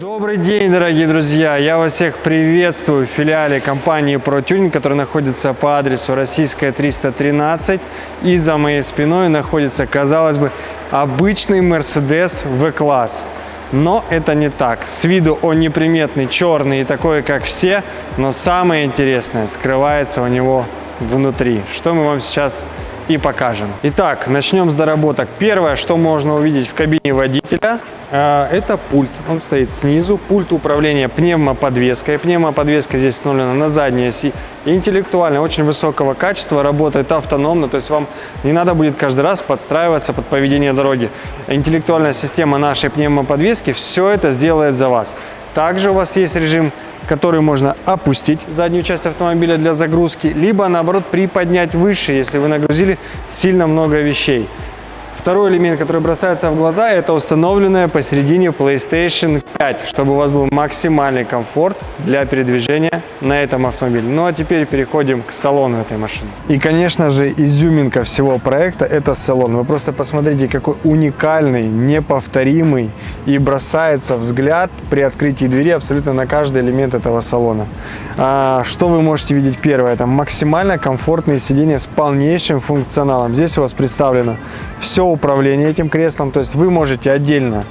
Добрый день, дорогие друзья! Я вас всех приветствую в филиале компании ProTuning, которая находится по адресу Российская 313. И за моей спиной находится, казалось бы, обычный Mercedes V-класс. Но это не так. С виду он неприметный, черный и такой, как все, но самое интересное скрывается у него внутри, что мы вам сейчас и покажем. Итак, начнем с доработок. Первое, что можно увидеть в кабине водителя, э, это пульт. Он стоит снизу. Пульт управления пневмоподвеской. Пневмоподвеска здесь установлена на задней оси. Интеллектуально, очень высокого качества, работает автономно. То есть вам не надо будет каждый раз подстраиваться под поведение дороги. Интеллектуальная система нашей пневмоподвески все это сделает за вас. Также у вас есть режим который можно опустить заднюю часть автомобиля для загрузки, либо наоборот приподнять выше, если вы нагрузили сильно много вещей. Второй элемент, который бросается в глаза, это установленная посередине PlayStation 5, чтобы у вас был максимальный комфорт для передвижения на этом автомобиле. Ну а теперь переходим к салону этой машины. И, конечно же, изюминка всего проекта – это салон. Вы просто посмотрите, какой уникальный, неповторимый и бросается взгляд при открытии двери абсолютно на каждый элемент этого салона. А, что вы можете видеть первое? Это максимально комфортные сиденья с полнейшим функционалом. Здесь у вас представлено все все управление этим креслом. То есть вы можете отдельно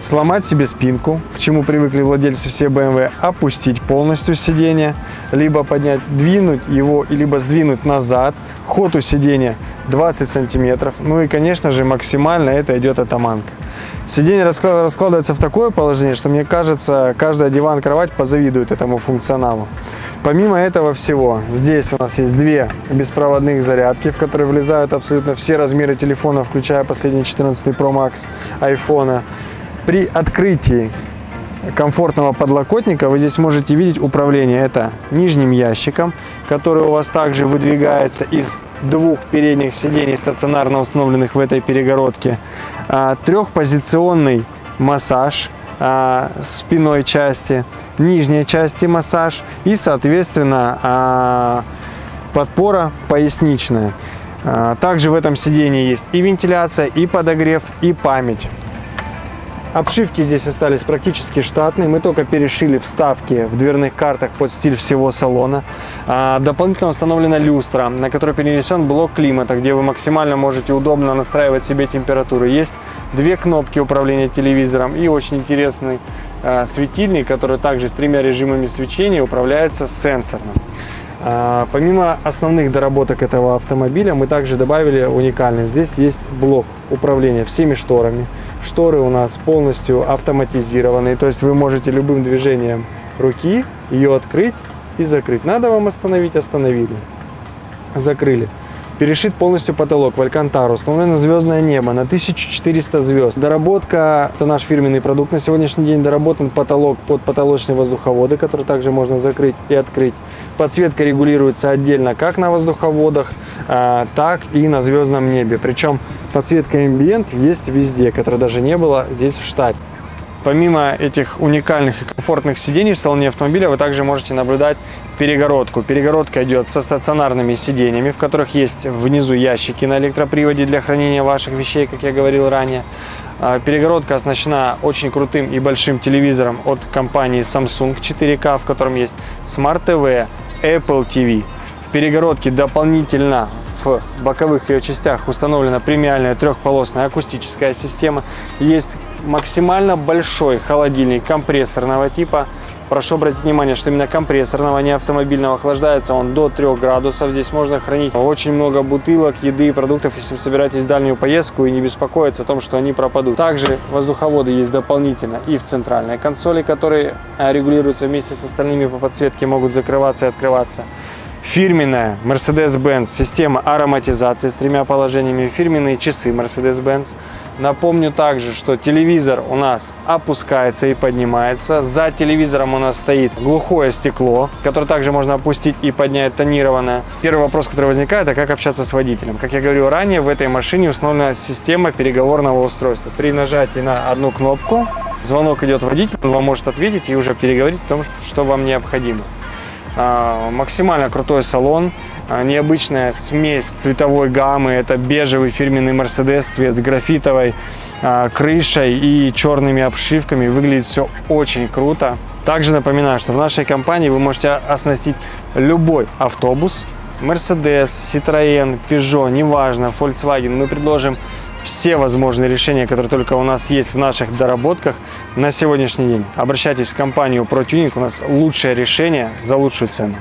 сломать себе спинку, к чему привыкли владельцы все BMW, опустить полностью сиденье, либо поднять, двинуть его, либо сдвинуть назад. Ход у сиденья 20 сантиметров. Ну и, конечно же, максимально это идет атаманка. Сиденье раскладывается в такое положение, что мне кажется, каждая диван-кровать позавидует этому функционалу. Помимо этого всего, здесь у нас есть две беспроводных зарядки, в которые влезают абсолютно все размеры телефона, включая последний 14 Pro Max iPhone. При открытии комфортного подлокотника вы здесь можете видеть управление. Это нижним ящиком, который у вас также выдвигается из двух передних сидений, стационарно установленных в этой перегородке. А, трехпозиционный массаж а, спиной части, нижней части массаж и, соответственно, а, подпора поясничная. Также в этом сидении есть и вентиляция, и подогрев, и память. Обшивки здесь остались практически штатные. Мы только перешили вставки в дверных картах под стиль всего салона. А, дополнительно установлена люстра, на которой перенесен блок климата, где вы максимально можете удобно настраивать себе температуру. Есть две кнопки управления телевизором и очень интересный а, светильник, который также с тремя режимами свечения управляется сенсорно. А, помимо основных доработок этого автомобиля, мы также добавили уникальность. Здесь есть блок управления всеми шторами, Шторы у нас полностью автоматизированные, то есть вы можете любым движением руки ее открыть и закрыть. Надо вам остановить, остановили. Закрыли. Перешит полностью потолок в Алькантару, установлено звездное небо на 1400 звезд. Доработка, это наш фирменный продукт на сегодняшний день, доработан потолок под потолочные воздуховоды, которые также можно закрыть и открыть. Подсветка регулируется отдельно как на воздуховодах, а, так и на звездном небе. Причем подсветка ambient есть везде, которая даже не было здесь в штате. Помимо этих уникальных и комфортных сидений в салоне автомобиля, вы также можете наблюдать перегородку. Перегородка идет со стационарными сиденьями, в которых есть внизу ящики на электроприводе для хранения ваших вещей, как я говорил ранее. А, перегородка оснащена очень крутым и большим телевизором от компании Samsung 4K, в котором есть Smart TV, Apple TV. В перегородке дополнительно в боковых ее частях установлена премиальная трехполосная акустическая система. Есть максимально большой холодильник компрессорного типа. Прошу обратить внимание, что именно компрессорного, не автомобильного, охлаждается он до 3 градусов. Здесь можно хранить очень много бутылок, еды и продуктов, если вы собираетесь в дальнюю поездку и не беспокоиться о том, что они пропадут. Также воздуховоды есть дополнительно и в центральной консоли, которые а, регулируются вместе с остальными по подсветке, могут закрываться и открываться. Фирменная Mercedes-Benz система ароматизации с тремя положениями, фирменные часы Mercedes-Benz. Напомню также, что телевизор у нас опускается и поднимается. За телевизором у нас стоит глухое стекло, которое также можно опустить и поднять тонированное. Первый вопрос, который возникает, это как общаться с водителем. Как я говорил ранее, в этой машине установлена система переговорного устройства. При нажатии на одну кнопку звонок идет водителю, он вам может ответить и уже переговорить о том, что вам необходимо. А, максимально крутой салон, а, необычная смесь цветовой гаммы. Это бежевый фирменный Mercedes, цвет с графитовой а, крышей и черными обшивками. Выглядит все очень круто. Также напоминаю, что в нашей компании вы можете оснастить любой автобус, Mercedes, Citroën, Peugeot, неважно, Volkswagen. Мы предложим все возможные решения, которые только у нас есть в наших доработках на сегодняшний день. Обращайтесь в компанию ProTuning, у нас лучшее решение за лучшую цену.